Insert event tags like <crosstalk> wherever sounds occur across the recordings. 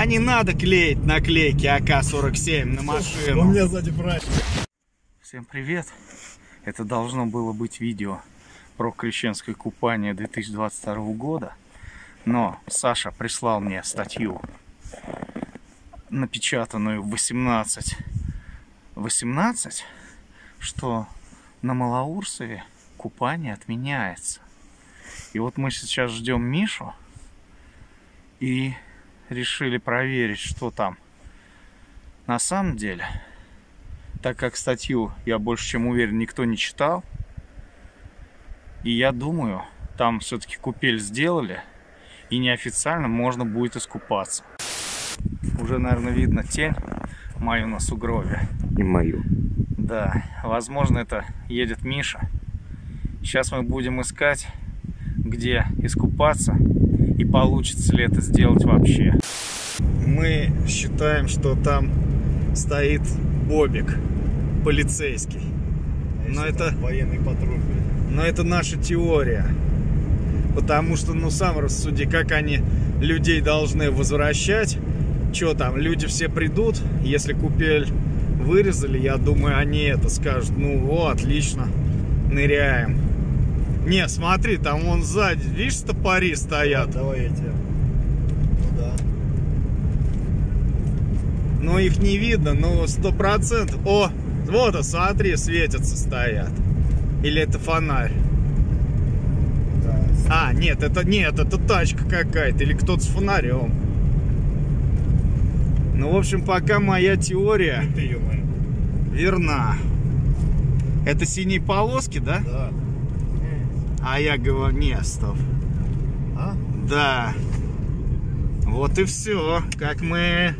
А не надо клеить наклейки АК-47 на машину. У меня сзади брать. Всем привет! Это должно было быть видео про крещенское купание 2022 года. Но Саша прислал мне статью, напечатанную в 18 18, что на Малоурсове купание отменяется. И вот мы сейчас ждем Мишу и решили проверить, что там на самом деле. Так как статью, я больше чем уверен, никто не читал. И я думаю, там все-таки купель сделали, и неофициально можно будет искупаться. Уже, наверное, видно тень мою на сугробе. И мою. Да, возможно, это едет Миша. Сейчас мы будем искать, где искупаться и получится ли это сделать вообще. Мы считаем, что там стоит Бобик, полицейский. Но это, Военный патруль, но это наша теория. Потому что, ну сам рассуди, как они людей должны возвращать. Что там, люди все придут, если купель вырезали, я думаю, они это скажут. Ну, о, отлично, ныряем. Не, смотри, там вон сзади, видишь, стопори стоят. Давай я тебе. Ну да. Ну, их не видно, но сто процентов. О, вот, а смотри, светятся стоят. Или это фонарь? Да. А, нет, это нет, это тачка какая-то, или кто-то с фонарем. Ну, в общем, пока моя теория <laughs> верна. Это синие полоски, да? Да. А я говорю, не, стоп. А? Да. Вот и все. Как мы...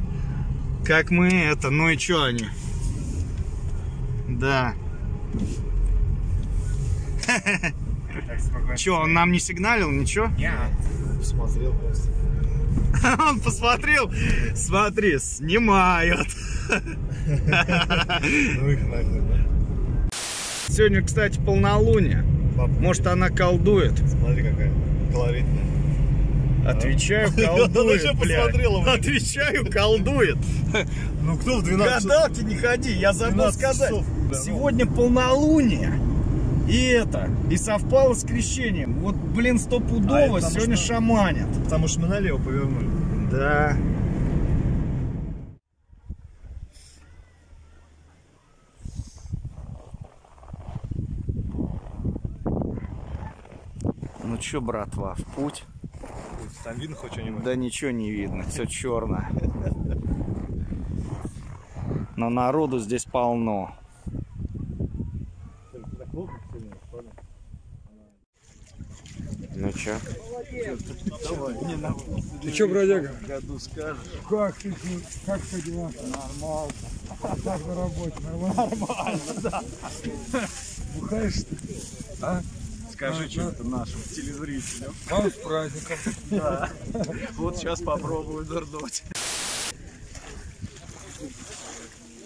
Как мы это... Ну и что они? Да. <laughs> Че, он нам не сигналил, ничего? Я посмотрел просто. <laughs> Он посмотрел, смотри, снимают. <laughs> Ну их нахуй, да? Сегодня, кстати, полнолуние. Бабка, Может, она колдует? Смотри, какая колоритная. Отвечаю, <laughs> колдует, блядь. блядь. Отвечаю, колдует. Ну кто в 12 Гадалки не ходи, я забыл 12 сказать. часов, да, Сегодня полнолуние. И это, и совпало с крещением. Вот, блин, А стопудово потому сегодня что- шаманят. Потому что мы налево повернули. Да. Ну чё, братва, в путь? Там видно хоть что-нибудь? Да ничего не видно, все черно. Но народу здесь полно. Ну чё? Ты чё, бродяга? Году скажешь. Как ты, тут? как ты дела? Нормально. Как на работе? Нормально? Нормально, да. Бухаешь что ли? А? Скажи что-то нашим телезрителям. А с праздником. Вот сейчас попробую дурнуть.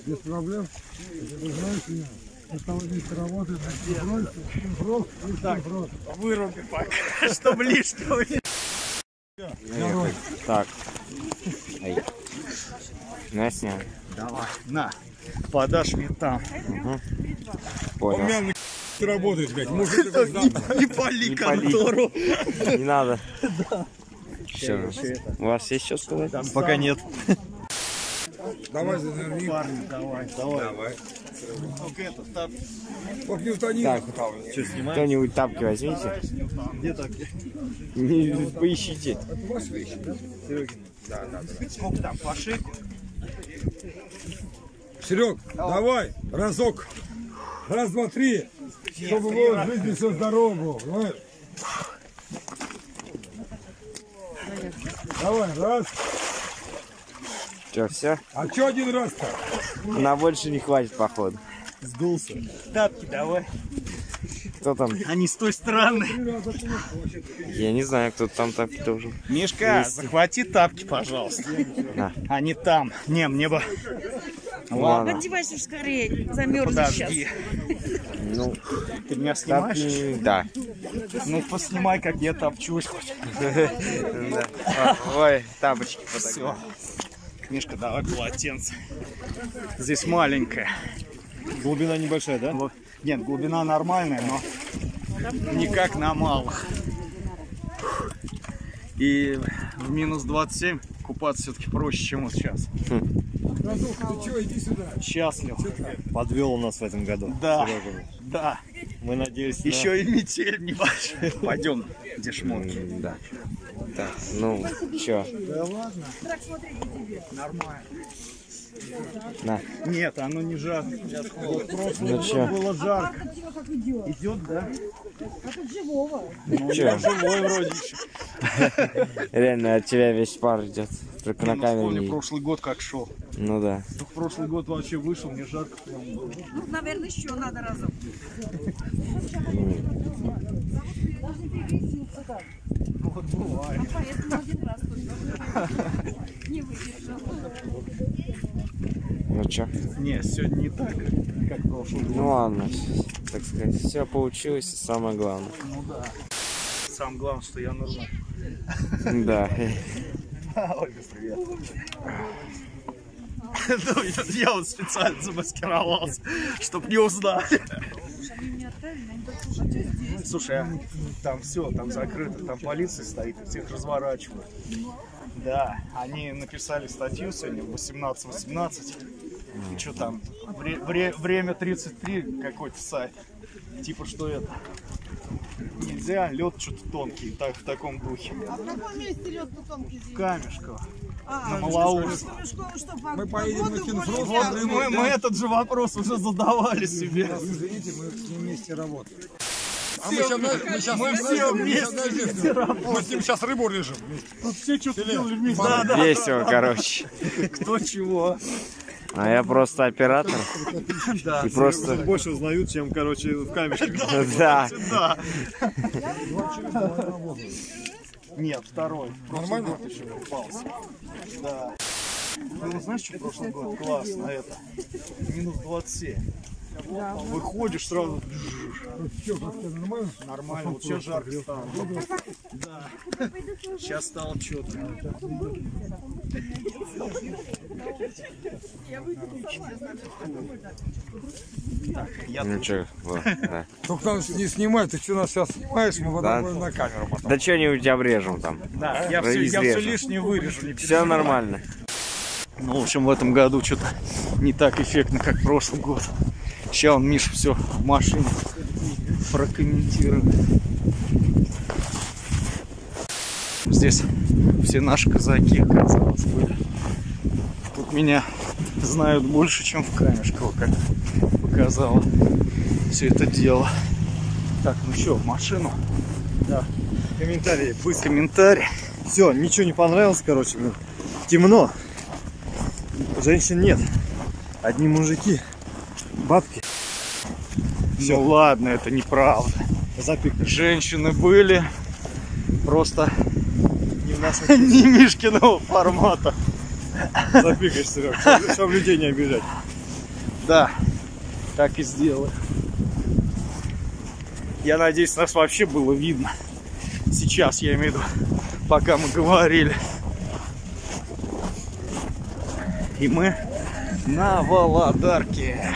Без проблем? Ты знаешь меня? Автомобильный работает, Так. Выруби пока, <laughs> чтобы лишнего не... Так. Ай. Ну, я снял. Давай, на, подашь мне там. Он Понял. На работает, блядь. Может, это знал. Не пали Не пали. контору. Не надо. Все. У вас есть что сказать? Пока нет. Давай заверни. Парни, давай, давай. Только это, не утони. Так. что? Кто-нибудь тапки возьмите. Где так? Не- Поищите. Сколько там, по шейку? Серег, давай, разок. Раз, два, три. Чтобы было в жизни все здорово было, понимаешь? Давай, раз. Че, все? А что один раз-то? На больше не хватит, походу. Сдулся. Тапки давай. Кто там? Они с той стороны. Я не знаю, кто там тапки должен. Мишка, захвати тапки, пожалуйста. На. Они там. Не, мне бы... Ладно. Одевайся скорее, замерзнешь сейчас. Ну, Ты меня снимаешь? тапки... Да. Ну, поснимай, как я топчусь хоть. Да. Ой, тапочки Все. Мишка, давай полотенце. Здесь маленькая. Глубина небольшая, да? Нет, глубина нормальная, но не как на малых. И в минус 27 купаться все-таки проще, чем вот сейчас. Братух, ты что, иди сюда. Счастлив. Подвел у нас в этом году. Да. Серега. Да. Мы надеялись на- Еще и метель небольшая. Пойдем, где шмотки. Да. Так, ну, чё, Да ладно. Нормально. На. Нет, оно не жарко. Ну чё, Было жарко. Идет, да? чё, Живой вроде еще. <laughs> реально от тебя весь пар идет. Только на Ну, камере вспомни прошлый год как шел. Ну да. В прошлый год вообще вышел, мне жарко прям было. Ну, наверное, еще надо разом. Ну вот бывает. Поэтому один раз только не выдержал. Чё, Не, сегодня не так, как прошлый год. ну ладно, так сказать, все получилось, самое главное. Ну да. Самое главное, что я нырнул. Да. <laughs> Ольга, привет. <laughs> Ну, я- я вот специально замаскировался, чтобы не узнали. Слушай, а там все, там закрыто, там полиция стоит, и всех разворачивают. Да, они написали статью сегодня 18-18. И что там? Вре- вре- время 33 какой-то сайт. Типа что это? Нельзя, лед что-то тонкий, так, в таком духе. А в каком месте лед тонкий здесь? Камешково. А, На Малоурск. Мешково что, по, Мы по поедем на более Вот ярко? мы, мы этот же вопрос уже задавали себе. Извините, мы с ним вместе работаем. А мы щас, знаешь, мы щас- мы все вместе Мы с ним сейчас рыбу режем. Тут все что-то делали вместе. Да, Да, да. Весело, короче. Кто чего. А я просто оператор. <laughs> Да. И просто... Больше узнают, чем, короче, в камешке. <laughs> Да. <laughs> Да. Нет, второй. Нормально? Попался. Да. Ну, знаешь, что прошлый год? Классно это. Минус 27. Выходишь сразу. Нормально? Нормально, вот сейчас жарко стало. Да. Сейчас стало четко. Я Ну вот, <laughs> да. Только там не снимай, ты что нас сейчас снимаешь, мы Да. потом на камеру потом. Да что-нибудь обрежем там. Да, я все, я все лишнее вырежу. не Все нормально. Ну, в общем, в этом году что-то не так эффектно, как прошлый год. Сейчас он, Миша, все в машине прокомментирует. Здесь все наши казаки, оказалось, были. Меня знают больше, чем в Камешково, как показало все это дело. Так, ну что, в машину? Комментарии. Быстро. Комментарий. Все, ничего не понравилось, короче. блин. Темно. Женщин нет. Одни мужики. Бабки. Все, ладно, это неправда. Запик. Женщины были, просто Не в нашем <laughs> не Мишкиного формата. Запикаешь, Серег. Чтобы людей не обижать. Да, так и сделаю. Я надеюсь, нас вообще было видно. Сейчас, я имею в виду, пока мы говорили. И мы на Володарке.